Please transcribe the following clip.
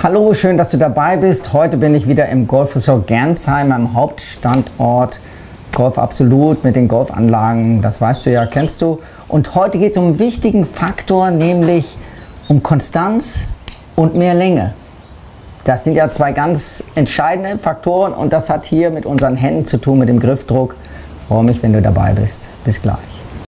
Hallo, schön, dass du dabei bist. Heute bin ich wieder im Golfresort Gernsheim am Hauptstandort Golf Absolut mit den Golfanlagen. Das weißt du ja, kennst du. Und heute geht es um einen wichtigen Faktor, nämlich um Konstanz und mehr Länge. Das sind ja zwei ganz entscheidende Faktoren und das hat hier mit unseren Händen zu tun, mit dem Griffdruck. Ich freue mich, wenn du dabei bist. Bis gleich.